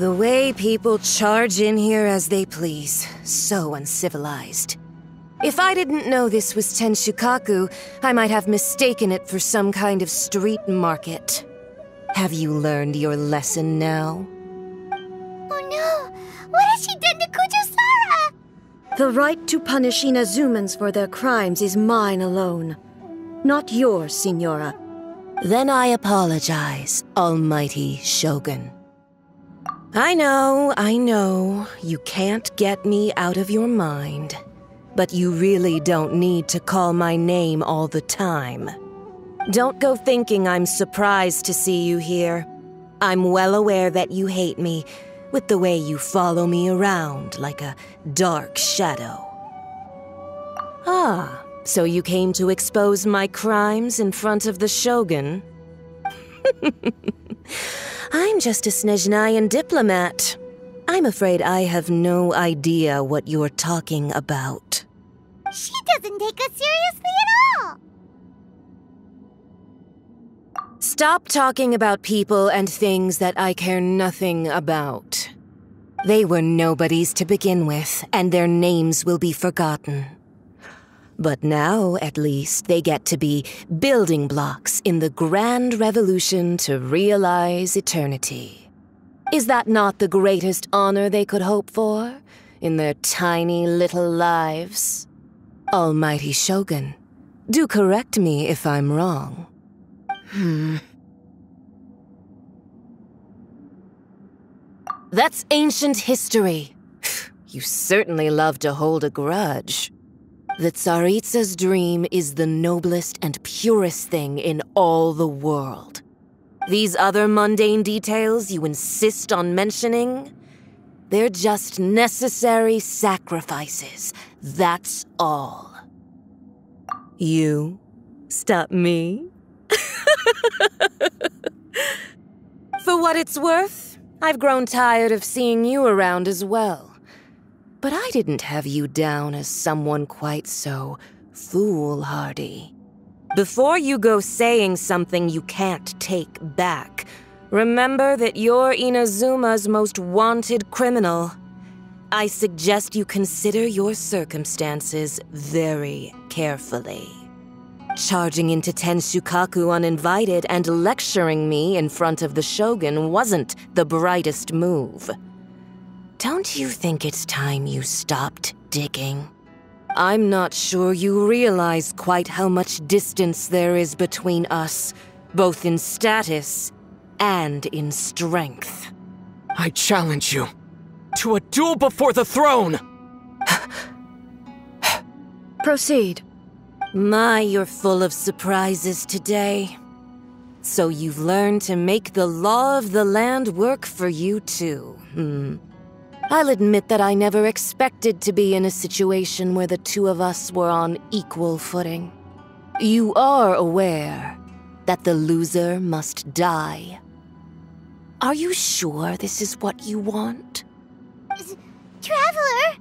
The way people charge in here as they please. So uncivilized. If I didn't know this was Tenshukaku, I might have mistaken it for some kind of street market. Have you learned your lesson now? Oh no! What has she done to Kujou Sara? The right to punish Inazumans for their crimes is mine alone. Not yours, Signora. Then I apologize, Almighty Shogun. I know, I know, you can't get me out of your mind. But you really don't need to call my name all the time. Don't go thinking I'm surprised to see you here. I'm well aware that you hate me, with the way you follow me around like a dark shadow. Ah, so you came to expose my crimes in front of the Shogun? I'm just a Snezhnayan diplomat. I'm afraid I have no idea what you're talking about. She doesn't take us seriously at all! Stop talking about people and things that I care nothing about. They were nobodies to begin with, and their names will be forgotten. But now, at least, they get to be building blocks in the grand revolution to realize eternity. Is that not the greatest honor they could hope for in their tiny little lives? Almighty Shogun, do correct me if I'm wrong. Hmm. That's ancient history. You certainly love to hold a grudge. The Tsaritsa's dream is the noblest and purest thing in all the world. These other mundane details you insist on mentioning, they're just necessary sacrifices. That's all. You stop me? For what it's worth, I've grown tired of seeing you around as well. But I didn't have you down as someone quite so foolhardy. Before you go saying something you can't take back, remember that you're Inazuma's most wanted criminal. I suggest you consider your circumstances very carefully. Charging into Tenshukaku uninvited and lecturing me in front of the Shogun wasn't the brightest move. Don't you think it's time you stopped digging? I'm not sure you realize quite how much distance there is between us, both in status and in strength. I challenge you to a duel before the throne! Proceed. My, you're full of surprises today. So you've learned to make the law of the land work for you too, hmm. I'll admit that I never expected to be in a situation where the two of us were on equal footing. You are aware that the loser must die. Are you sure this is what you want? Traveler!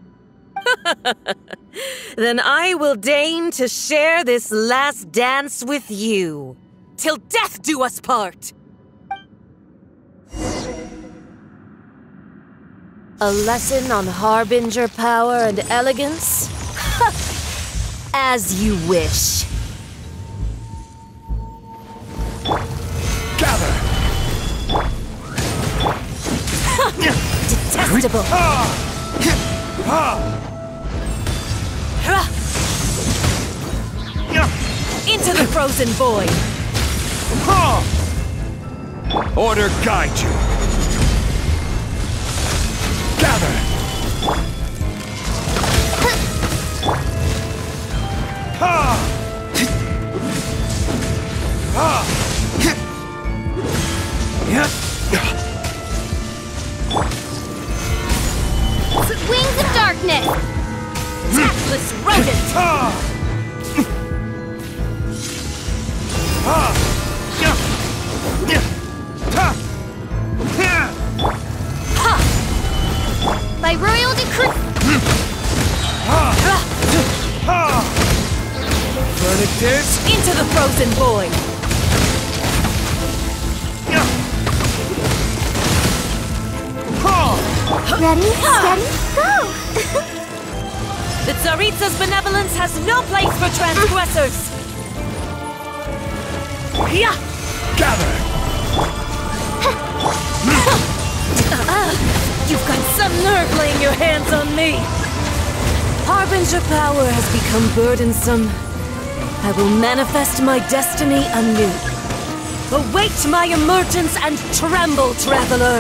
then I will deign to share this last dance with you. Till death do us part! A lesson on harbinger power and elegance? As you wish. Gather! Detestable! Into the frozen void! Order guide you! Gather! Wings decree! Into the frozen void! Ready, steady, go! The Tsaritsa's benevolence has no place for transgressors! Yeah! Gather! Nerve laying your hands on me! Harbinger power has become burdensome. I will manifest my destiny anew. Await my emergence and tremble, traveler!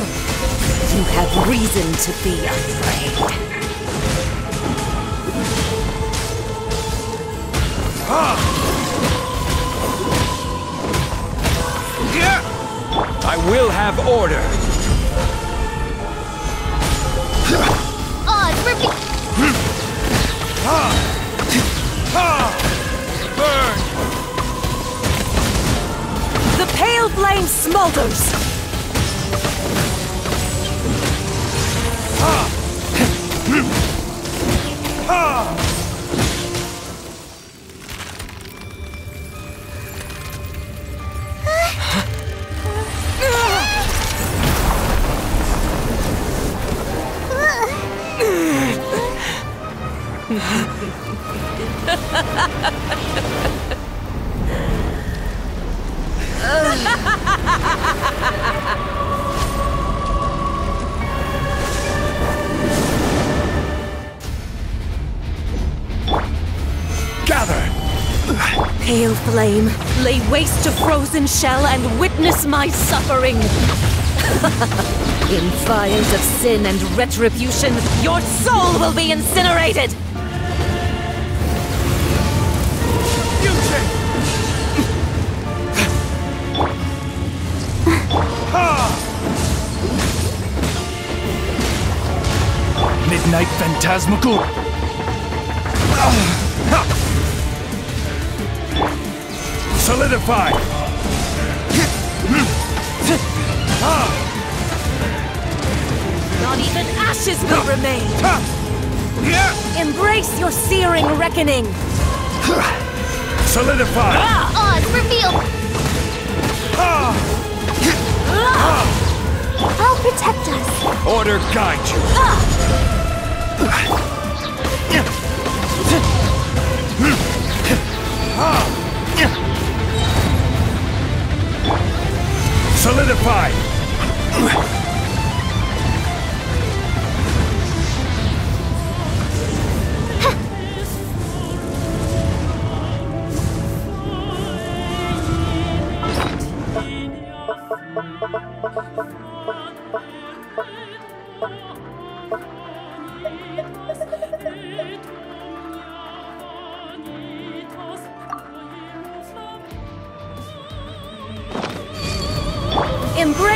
You have reason to be afraid. I will have order. Oz, repeat! Burn! The pale flame smolders! Gather! Pale flame, lay waste to frozen shell and witness my suffering! In fires of sin and retribution, your soul will be incinerated! Midnight Phantasmagoria! Solidify! Not even ashes will remain! Embrace your searing reckoning! Solidify! Ah, Oz, reveal! Ah. I'll protect us. Order guide you! Ah. Solidify!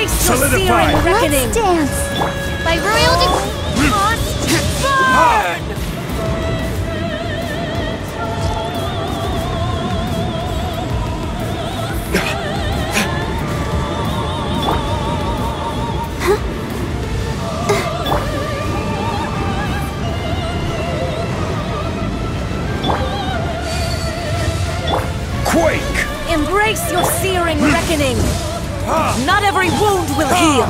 Embrace your searing reckoning! Let's dance. By royal decree, burn! Quake! Embrace your searing reckoning! Not every wound will heal!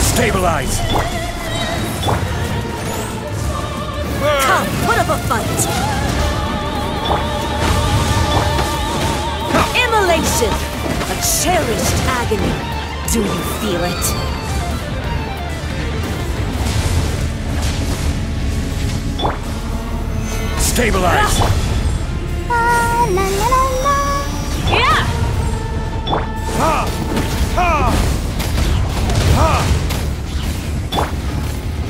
Stabilize! Come, put up a fight! Immolation! A cherished agony. Do you feel it? Stabilize! Ah, la la la la. Yeah! Ha! Ha!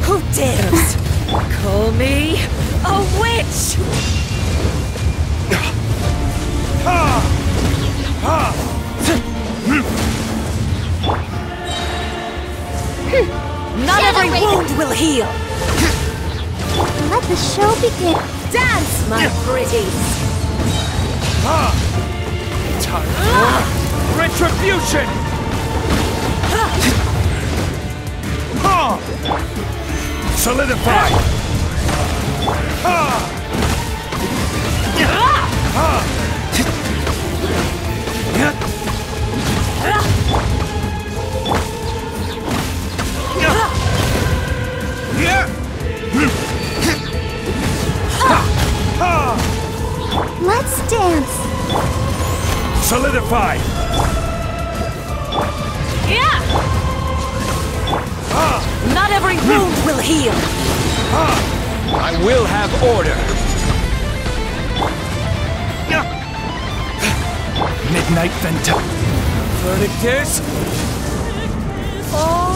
Who dares? Call me a witch! Not every Generate. wound will heal! Let the show begin. Dance, my pretties! Time for Retribution! Ha! Solidify! Let's dance! Solidify! Yeah! Ah. Not every wound will heal. Ah. I will have order. Midnight Venta. Verdict is. All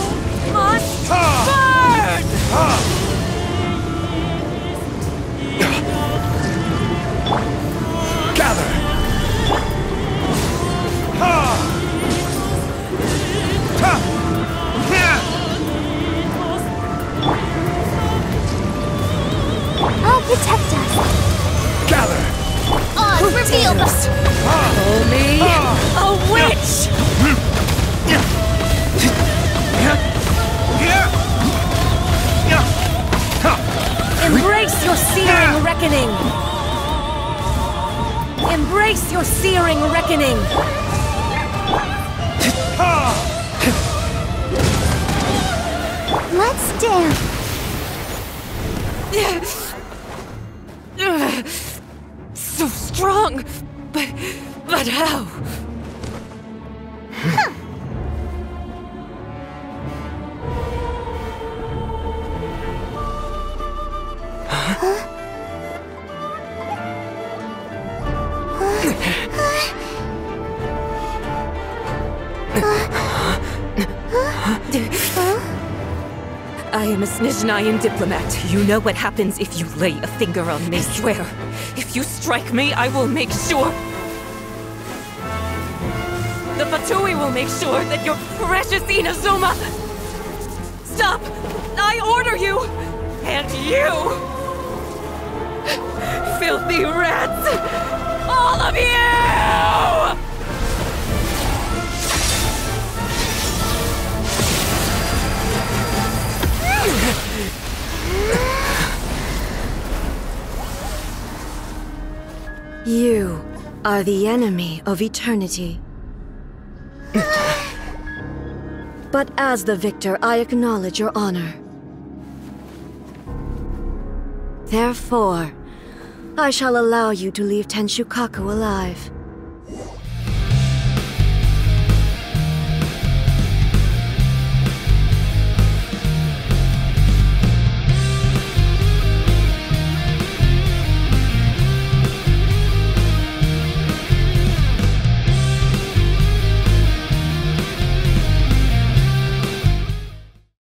must Ha! burn! Gather! Reckoning! Embrace your searing reckoning! Let's dance. So strong! But. but how? I am a Snezhnayan diplomat. You know what happens if you lay a finger on me, I swear. If you strike me, I will make sure. The Fatui will make sure that your precious Inazuma. Stop! I order you! And you! Filthy rats! All of! You are the enemy of eternity. but as the victor, I acknowledge your honor. Therefore, I shall allow you to leave Tenshukaku alive.